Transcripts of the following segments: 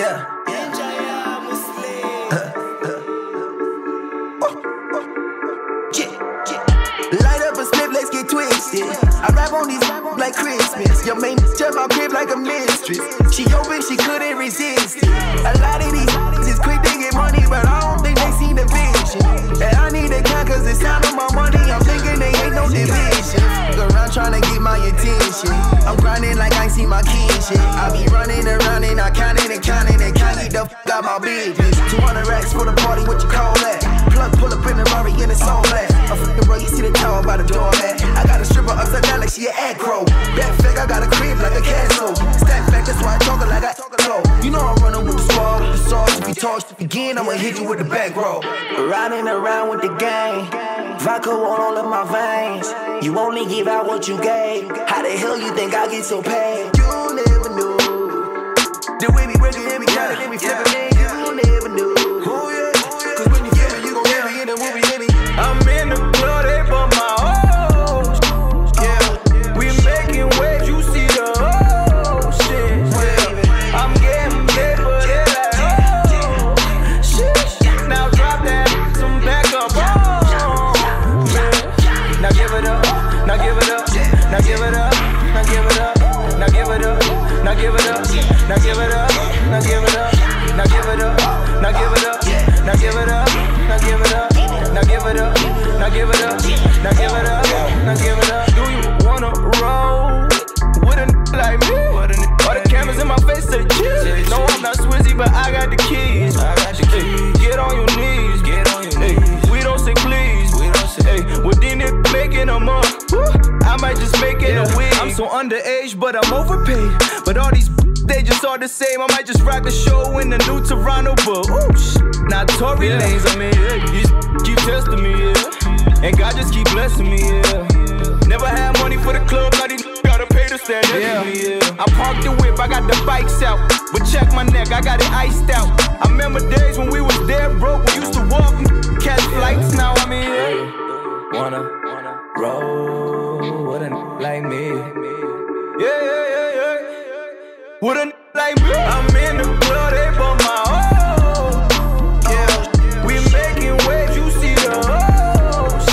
Yeah. Light up a split, let's get twisted. I rap on these like Christmas. Your main jump my crib like a mistress. She open, she couldn't resist it. A lot of these is quick to get money, but I don't think they seen the vision. And I need a count cause the sound of my money. I'm like she an. Back fake, I got a crib like a castle. Stack back, that's why I talk like I talk low. You know I'm running with the squad, with the sauce. If you talk again, I'ma hit you with the back row. Riding around with the gang. Vodka on all of my veins. You only give out what you gave. How the hell you think I get so paid? You never knew. The way we working, every time, every flipping, man, you never now give it up, now give it up, now give it up, now give it up, now give it up, now give it up, now give it up, now give it up, now give it up, now give it up. Do you wanna roll with a n- like me? All the cameras in my face say cheese. No, I'm not Swizzy, but I got the keys. I got the keys. Get on your knees. Get on your knees. We don't say please. We don't say. Hey, with these niggas making them up. I might just make it a win. I'm so underage, but I'm overpaid. But all these they just all the same. I might just rock a show in the new Toronto, but ooh, sh- not Tory Lanez. I mean, yeah, you keep testing me, yeah. And God just keep blessing me, yeah. Never had money for the club, now these gotta pay to stand next to me, yeah. I parked the whip, I got the bikes out. But check my neck, I got it iced out. I remember days when we was dead broke, we used to walk, catch flights, now I'm in here. Wanna, wanna roll with a like me. Yeah, yeah, yeah, yeah. With a n- like me. I'm in the club, they bought my we making waves, you see the.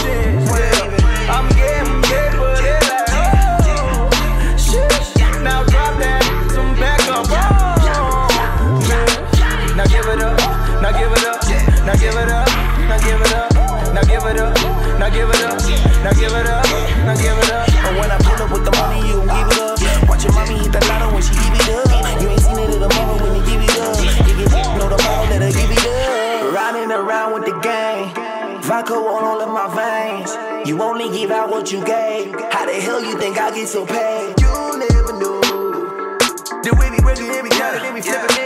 Yeah, I'm getting like, oh, shit. Now drop that, some oh. Now give it up, now give it up, now give it up, now give it up, now give it up, now give it up, now On all of my veins. You only give out what you gave. How the hell you think I get so paid? You never knew. The way we every time, every you never. Oh yeah,